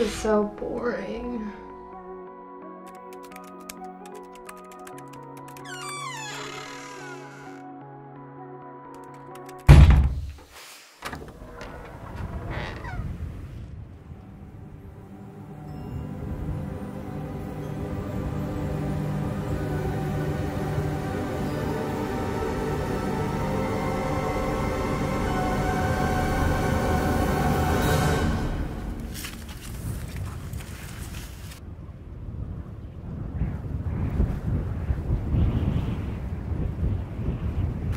is so boring.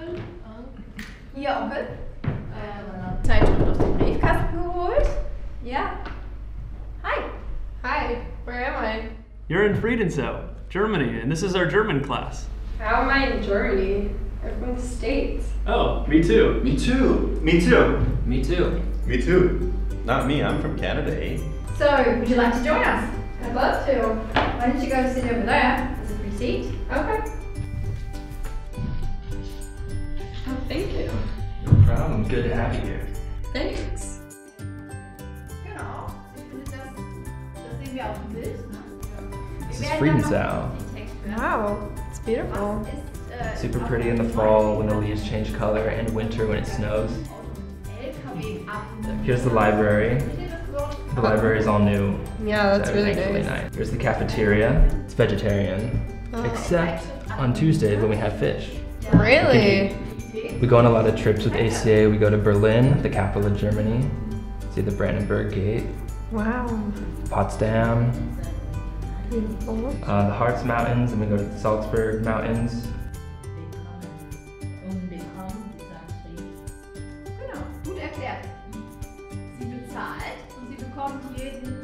Onkel, Onkel Hier, Onkel. Äh, Zeitschrift aus dem Briefkasten geholt. Ja. Hi. Hi, where am I? You're in Friedensau, Germany, and this is our German class. How am I in Germany? I'm from the States. Oh, me too. Me too. Me too. Me too. Me too. Not me, I'm from Canada, eh? So, would you like to join us? I'd love to. Why don't you go sit over there? There's a free seat. Okay. Good to have you here. Thanks. Genau. Ich finde das, das sehen wir auf dem Bild. Ne? This is werden dann noch Friedensau. den Text hören. Wow, it's beautiful. Was ist, äh, Super pretty in the fall when the leaves change color and winter when it snows. Here's the library. The library is all new. Yeah, that's so really everything's nice. Here's the cafeteria. It's vegetarian, Oh. except on Tuesdays when we have fish. Really? We go on a lot of trips with ACA. We go to Berlin, the capital of Germany. See the Brandenburg Gate, Wow. Potsdam, uh, the Harz Mountains, and we go to the Salzburg Mountains. Genau, gut erklärt. Sie bezahlt und sie bekommt jeden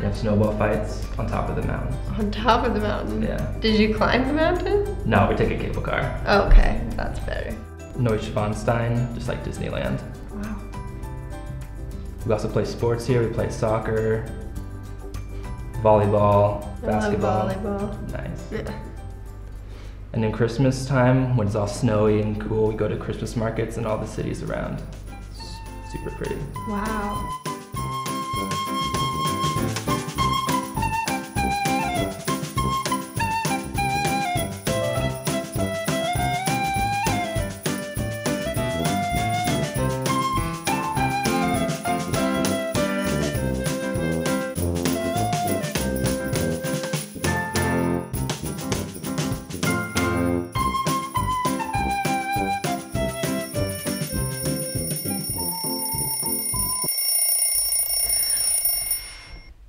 We have snowball fights on top of the mountains. On top of the mountain. Yeah. Did you climb the mountain? No, we take a cable car. Okay, that's better. Neuschwanstein, just like Disneyland. Wow. We also play sports here. We play soccer, volleyball, basketball. I love volleyball. Nice. Yeah. And in Christmas time, when it's all snowy and cool, we go to Christmas markets in all the cities around. It's super pretty. Wow.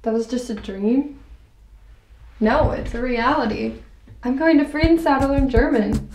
That was just a dream? No, it's a reality. I'm going to Friedensau to learn German.